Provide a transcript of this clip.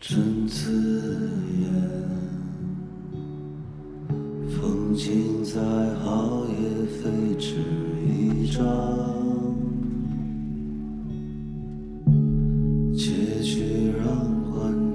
真刺眼，风景再好也非纸一张，结局让观。